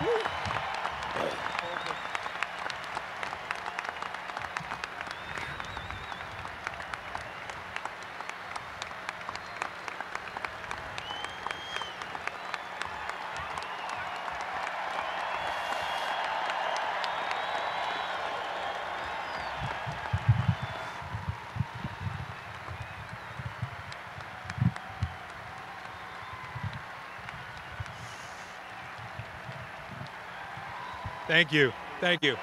Woo. Thank you. Thank you.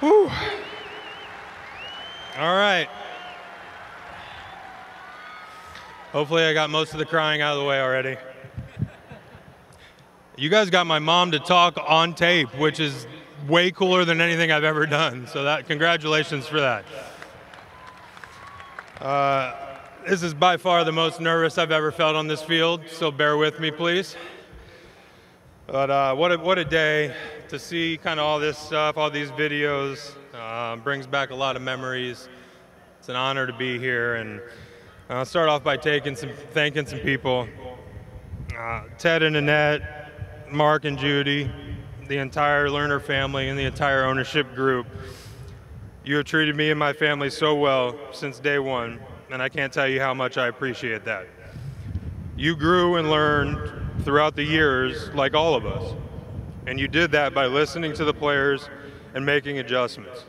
Whew. All right. Hopefully, I got most of the crying out of the way already. You guys got my mom to talk on tape, which is way cooler than anything I've ever done. So that congratulations for that. Uh, this is by far the most nervous I've ever felt on this field, so bear with me, please. But uh, what, a, what a day to see kind of all this stuff, all these videos. Uh, brings back a lot of memories. It's an honor to be here, and I'll start off by taking some, thanking some people. Uh, Ted and Annette, Mark and Judy, the entire Lerner family and the entire ownership group. You have treated me and my family so well since day one, and I can't tell you how much I appreciate that. You grew and learned throughout the years like all of us, and you did that by listening to the players and making adjustments.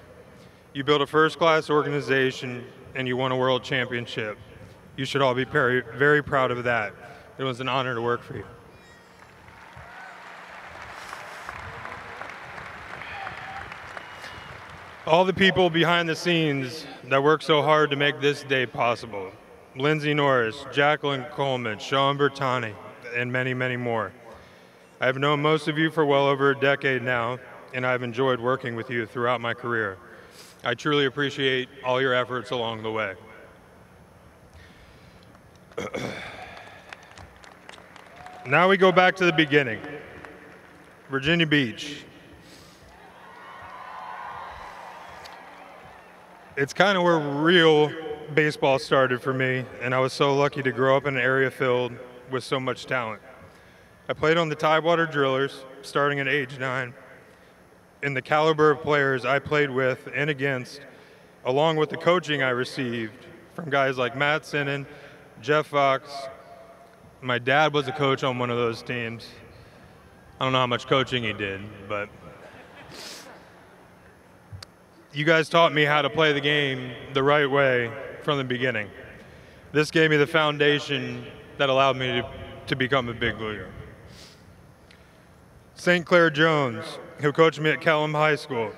You built a first-class organization and you won a world championship. You should all be very, very proud of that. It was an honor to work for you. All the people behind the scenes that work so hard to make this day possible. Lindsay Norris, Jacqueline Coleman, Sean Bertani, and many, many more. I have known most of you for well over a decade now, and I've enjoyed working with you throughout my career. I truly appreciate all your efforts along the way. now we go back to the beginning. Virginia Beach, it's kind of where real baseball started for me, and I was so lucky to grow up in an area filled with so much talent. I played on the Tidewater Drillers starting at age nine. In the caliber of players I played with and against, along with the coaching I received from guys like Matt Sinnen, Jeff Fox. My dad was a coach on one of those teams. I don't know how much coaching he did, but you guys taught me how to play the game the right way from the beginning. This gave me the foundation that allowed me to, to become a big leaguer. St. Clair Jones, who coached me at Kellam High School,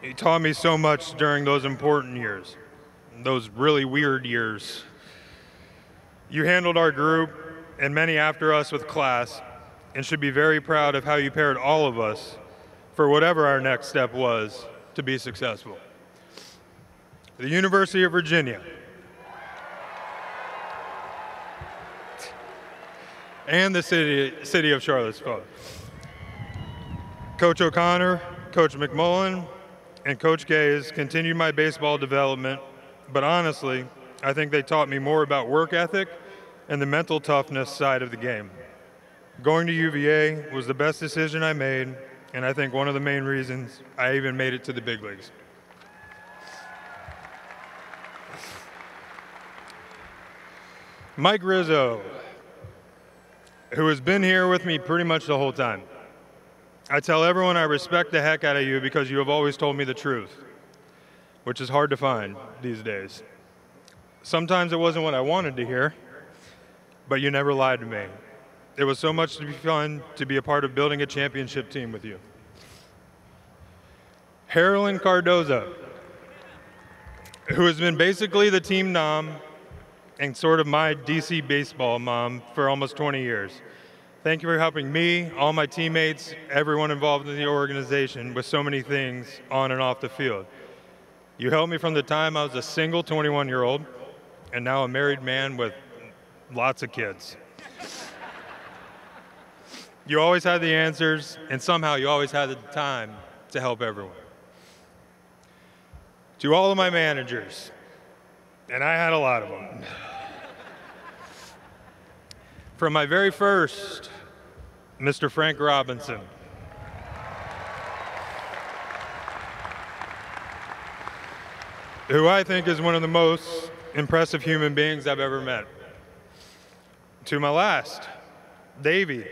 he taught me so much during those important years, those really weird years. You handled our group and many after us with class and should be very proud of how you paired all of us for whatever our next step was to be successful. The University of Virginia. And the city, city of Charlottesville. Coach O'Connor, Coach McMullen, and Coach Gaze continued my baseball development, but honestly, I think they taught me more about work ethic and the mental toughness side of the game. Going to UVA was the best decision I made, and I think one of the main reasons I even made it to the big leagues. Mike Rizzo, who has been here with me pretty much the whole time. I tell everyone I respect the heck out of you because you have always told me the truth, which is hard to find these days. Sometimes it wasn't what I wanted to hear, but you never lied to me. It was so much to be fun to be a part of building a championship team with you. Harolyn Cardozo, who has been basically the team nom and sort of my DC baseball mom for almost 20 years. Thank you for helping me, all my teammates, everyone involved in the organization with so many things on and off the field. You helped me from the time I was a single 21 year old and now a married man with lots of kids. You always had the answers, and somehow you always had the time to help everyone. To all of my managers, and I had a lot of them. From my very first, Mr. Frank Robinson. Who I think is one of the most impressive human beings I've ever met. To my last, Davey.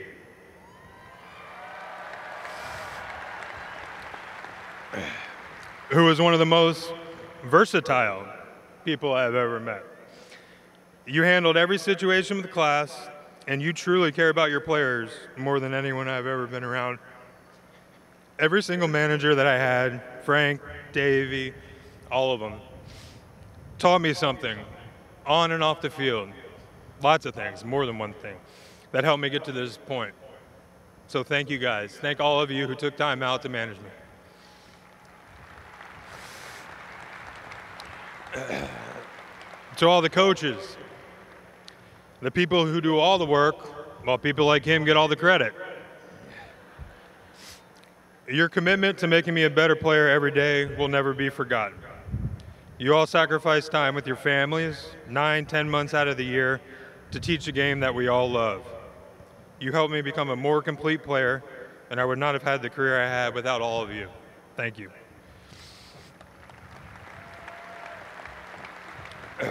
Who is one of the most versatile people I've ever met. You handled every situation with class, and you truly care about your players more than anyone I've ever been around. Every single manager that I had, Frank, Davey, all of them, taught me something on and off the field. Lots of things, more than one thing, that helped me get to this point. So thank you guys. Thank all of you who took time out to manage me. To all the coaches, the people who do all the work, while people like him get all the credit. Your commitment to making me a better player every day will never be forgotten. You all sacrifice time with your families, nine, ten months out of the year, to teach a game that we all love. You helped me become a more complete player, and I would not have had the career I had without all of you. Thank you.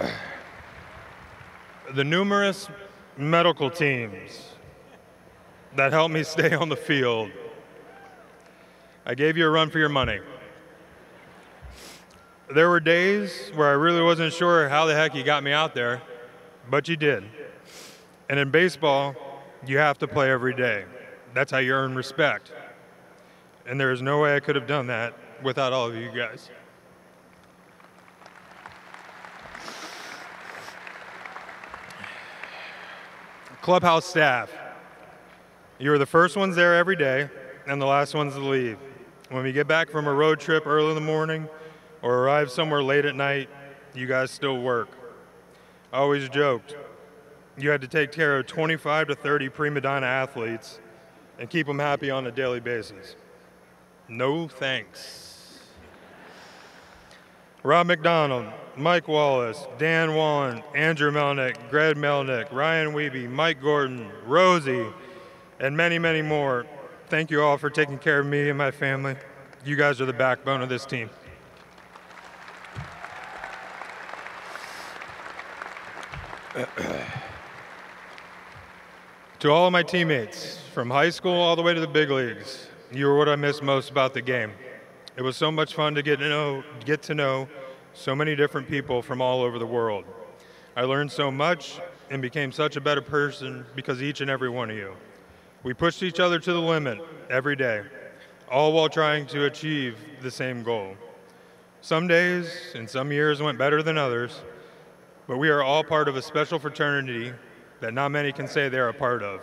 the numerous medical teams that helped me stay on the field. I gave you a run for your money. There were days where I really wasn't sure how the heck you got me out there, but you did. And in baseball, you have to play every day. That's how you earn respect. And there is no way I could have done that without all of you guys. Clubhouse staff, you are the first ones there every day and the last ones to leave. When we get back from a road trip early in the morning or arrive somewhere late at night, you guys still work. I always joked, you had to take care of 25 to 30 prima donna athletes and keep them happy on a daily basis. No thanks. Rob McDonald, Mike Wallace, Dan Wallen, Andrew Melnick, Greg Melnick, Ryan Wiebe, Mike Gordon, Rosie, and many, many more. Thank you all for taking care of me and my family. You guys are the backbone of this team. to all of my teammates, from high school all the way to the big leagues, you were what I miss most about the game. It was so much fun to get to know, get to know so many different people from all over the world. I learned so much and became such a better person because each and every one of you. We pushed each other to the limit every day, all while trying to achieve the same goal. Some days and some years went better than others, but we are all part of a special fraternity that not many can say they're a part of.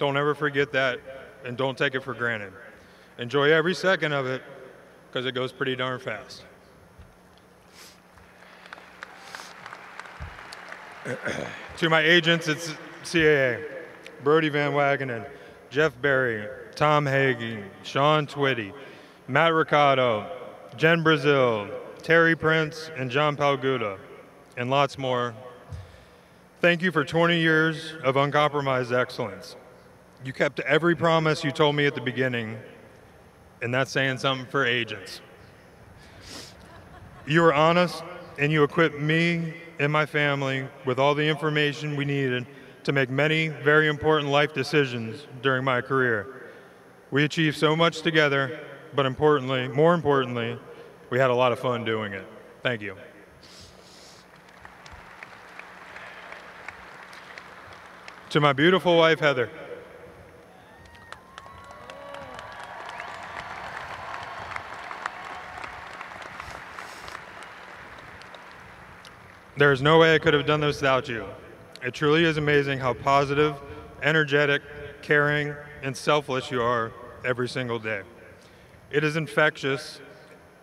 Don't ever forget that and don't take it for granted. Enjoy every second of it because it goes pretty darn fast. to my agents at CAA, Brodie Van Wagenen, Jeff Berry, Tom Hagee, Sean Twitty, Matt Ricardo, Jen Brazil, Terry Prince, and John Palguda, and lots more. Thank you for 20 years of uncompromised excellence. You kept every promise you told me at the beginning, and that's saying something for agents. You were honest, and you equipped me and my family with all the information we needed to make many very important life decisions during my career. We achieved so much together, but importantly, more importantly, we had a lot of fun doing it. Thank you. To my beautiful wife, Heather. There is no way I could have done this without you. It truly is amazing how positive, energetic, caring, and selfless you are every single day. It is infectious,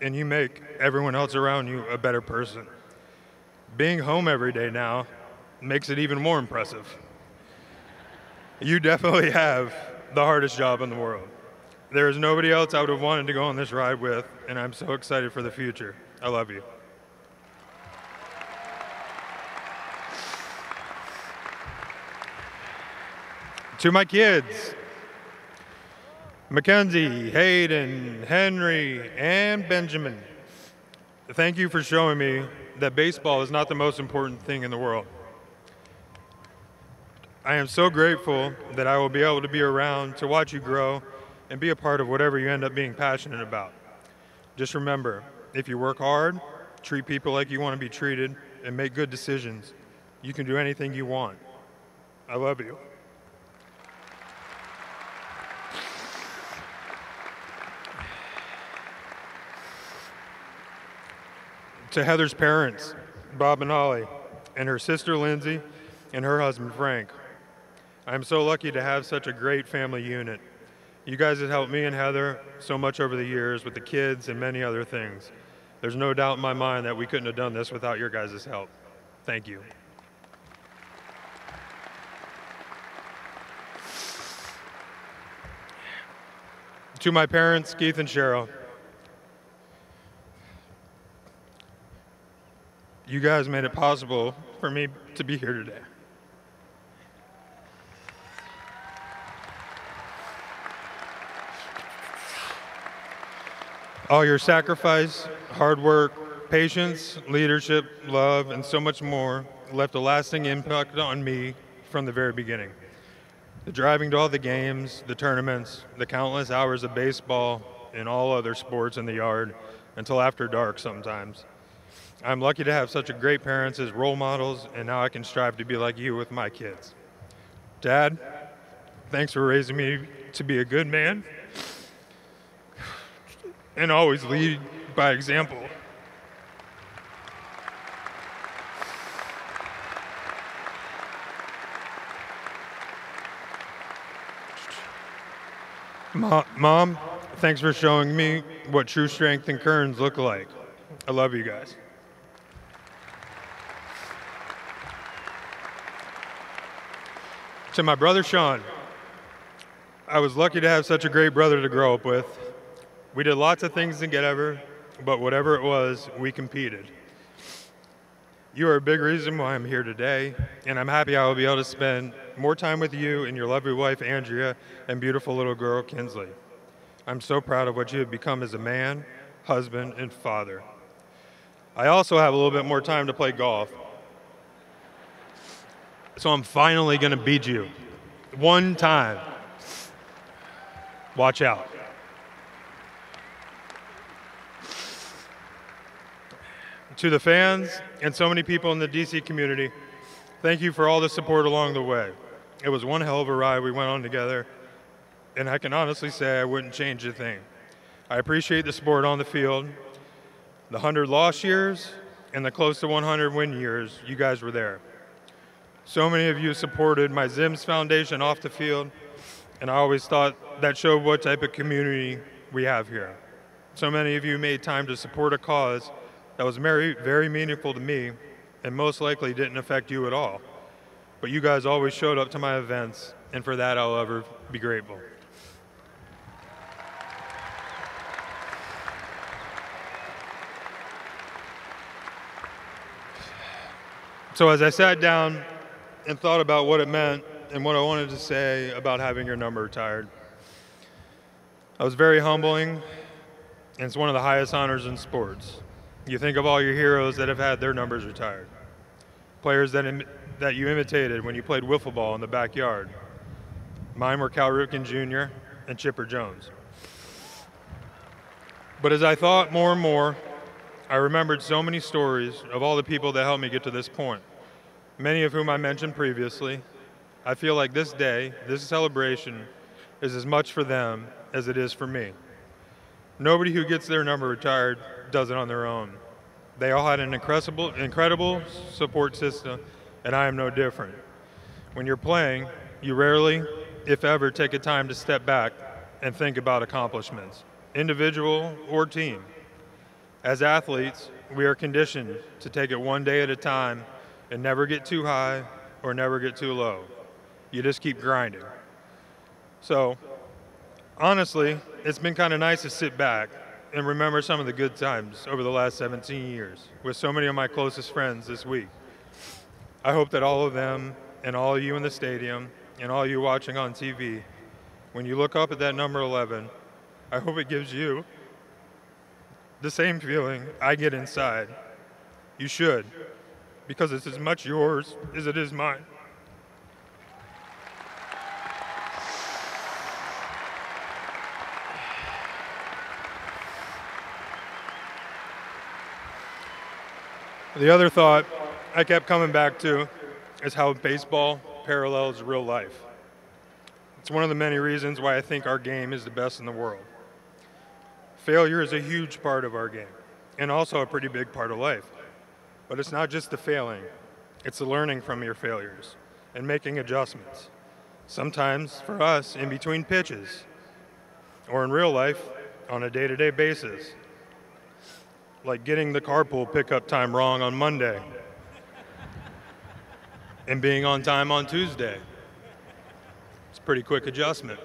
and you make everyone else around you a better person. Being home every day now makes it even more impressive. You definitely have the hardest job in the world. There is nobody else I would have wanted to go on this ride with, and I'm so excited for the future. I love you. To my kids, Mackenzie, Hayden, Henry, and Benjamin, thank you for showing me that baseball is not the most important thing in the world. I am so grateful that I will be able to be around to watch you grow and be a part of whatever you end up being passionate about. Just remember, if you work hard, treat people like you want to be treated, and make good decisions, you can do anything you want. I love you. To Heather's parents, Bob and Holly, and her sister Lindsay, and her husband Frank. I'm so lucky to have such a great family unit. You guys have helped me and Heather so much over the years with the kids and many other things. There's no doubt in my mind that we couldn't have done this without your guys' help. Thank you. To my parents, Keith and Cheryl, You guys made it possible for me to be here today. All your sacrifice, hard work, patience, leadership, love, and so much more left a lasting impact on me from the very beginning. The driving to all the games, the tournaments, the countless hours of baseball, and all other sports in the yard until after dark sometimes. I'm lucky to have such a great parents as role models, and now I can strive to be like you with my kids. Dad, thanks for raising me to be a good man and always lead by example. Mom, thanks for showing me what true strength and courage look like. I love you guys. To my brother Sean, I was lucky to have such a great brother to grow up with. We did lots of things together, but whatever it was, we competed. You are a big reason why I'm here today, and I'm happy I will be able to spend more time with you and your lovely wife, Andrea, and beautiful little girl, Kinsley. I'm so proud of what you have become as a man, husband, and father. I also have a little bit more time to play golf, so I'm finally going to beat you. One time. Watch out. To the fans and so many people in the DC community, thank you for all the support along the way. It was one hell of a ride we went on together, and I can honestly say I wouldn't change a thing. I appreciate the support on the field, the 100 loss years, and the close to 100 win years. You guys were there. So many of you supported my ZIMS Foundation off the field, and I always thought that showed what type of community we have here. So many of you made time to support a cause that was very, very meaningful to me and most likely didn't affect you at all. But you guys always showed up to my events, and for that I'll ever be grateful. So as I sat down and thought about what it meant and what I wanted to say about having your number retired. I was very humbling, and it's one of the highest honors in sports. You think of all your heroes that have had their numbers retired, players that, Im- that you imitated when you played wiffle ball in the backyard. Mine were Cal Ripken Jr. and Chipper Jones. But as I thought more and more, I remembered so many stories of all the people that helped me get to this point many of whom I mentioned previously. I feel like this day, this celebration, is as much for them as it is for me. Nobody who gets their number retired does it on their own. They all had an incredible, incredible support system, and I am no different. When you're playing, you rarely, if ever, take a time to step back and think about accomplishments, individual or team. As athletes, we are conditioned to take it one day at a time and never get too high or never get too low. You just keep grinding. So, honestly, it's been kind of nice to sit back and remember some of the good times over the last 17 years with so many of my closest friends this week. I hope that all of them and all of you in the stadium and all you watching on TV, when you look up at that number 11, I hope it gives you the same feeling I get inside. You should, because it's as much yours as it is mine. The other thought I kept coming back to is how baseball parallels real life. It's one of the many reasons why I think our game is the best in the world. Failure is a huge part of our game and also a pretty big part of life. But it's not just the failing, it's the learning from your failures and making adjustments. Sometimes for us, in between pitches, or in real life, on a day to day basis. Like getting the carpool pickup time wrong on Monday and being on time on Tuesday. It's a pretty quick adjustment.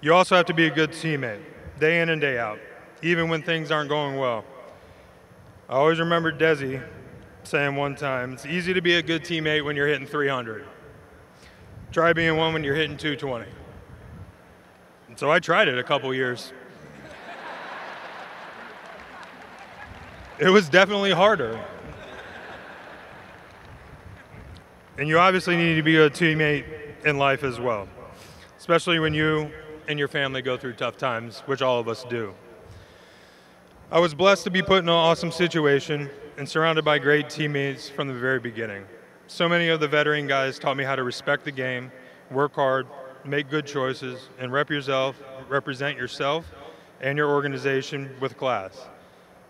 You also have to be a good teammate, day in and day out, even when things aren't going well. I always remember Desi saying one time, it's easy to be a good teammate when you're hitting 300. Try being one when you're hitting 220. And so I tried it a couple years. it was definitely harder. And you obviously need to be a teammate in life as well, especially when you and your family go through tough times, which all of us do. I was blessed to be put in an awesome situation and surrounded by great teammates from the very beginning. So many of the veteran guys taught me how to respect the game, work hard, make good choices, and rep yourself, represent yourself and your organization with class.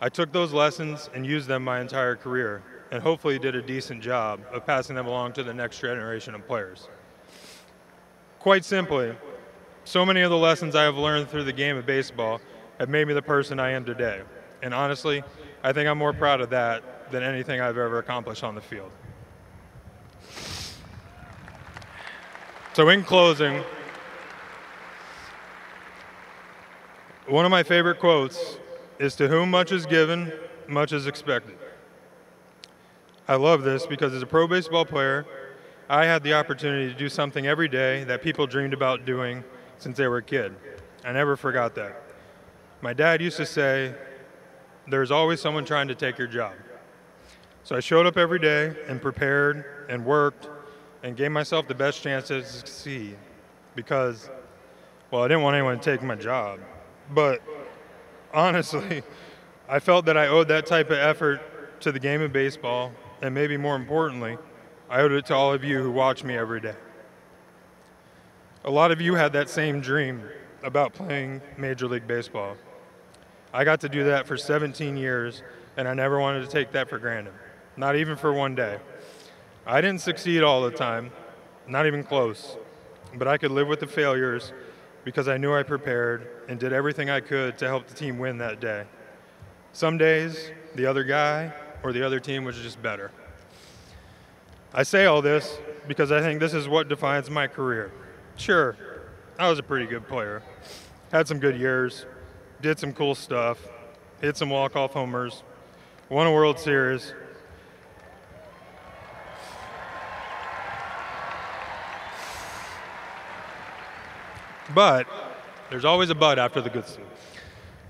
I took those lessons and used them my entire career, and hopefully did a decent job of passing them along to the next generation of players. Quite simply, so many of the lessons I have learned through the game of baseball have made me the person I am today. And honestly, I think I'm more proud of that than anything I've ever accomplished on the field. So, in closing, one of my favorite quotes is To whom much is given, much is expected. I love this because as a pro baseball player, I had the opportunity to do something every day that people dreamed about doing since they were a kid. I never forgot that. My dad used to say, There's always someone trying to take your job. So I showed up every day and prepared and worked and gave myself the best chance to succeed because, well, I didn't want anyone to take my job. But honestly, I felt that I owed that type of effort to the game of baseball and maybe more importantly, I owed it to all of you who watch me every day. A lot of you had that same dream about playing Major League Baseball. I got to do that for 17 years, and I never wanted to take that for granted, not even for one day. I didn't succeed all the time, not even close, but I could live with the failures because I knew I prepared and did everything I could to help the team win that day. Some days, the other guy or the other team was just better. I say all this because I think this is what defines my career. Sure, I was a pretty good player, had some good years, did some cool stuff, hit some walk-off homers, won a World Series. But there's always a but after the good stuff.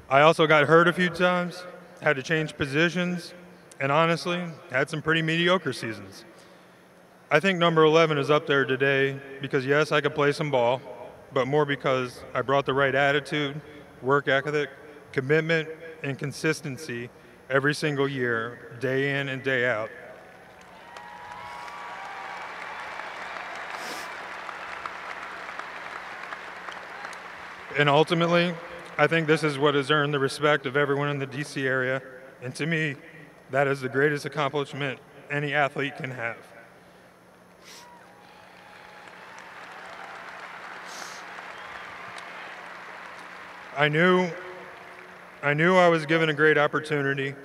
I also got hurt a few times, had to change positions, and honestly, had some pretty mediocre seasons. I think number 11 is up there today because, yes, I could play some ball, but more because I brought the right attitude, work ethic, commitment, and consistency every single year, day in and day out. And ultimately, I think this is what has earned the respect of everyone in the DC area, and to me, that is the greatest accomplishment any athlete can have. I knew I knew I was given a great opportunity,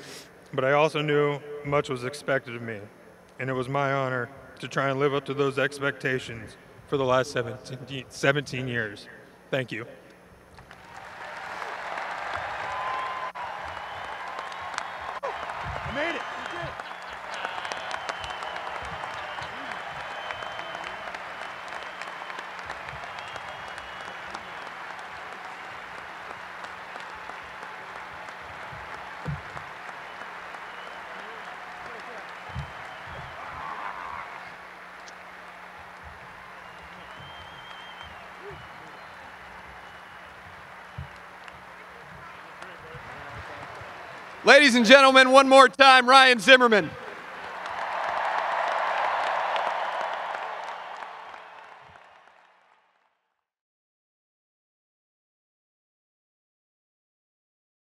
but I also knew much was expected of me, and it was my honor to try and live up to those expectations for the last 17, 17 years. Thank you. Ladies and gentlemen, one more time, Ryan Zimmerman.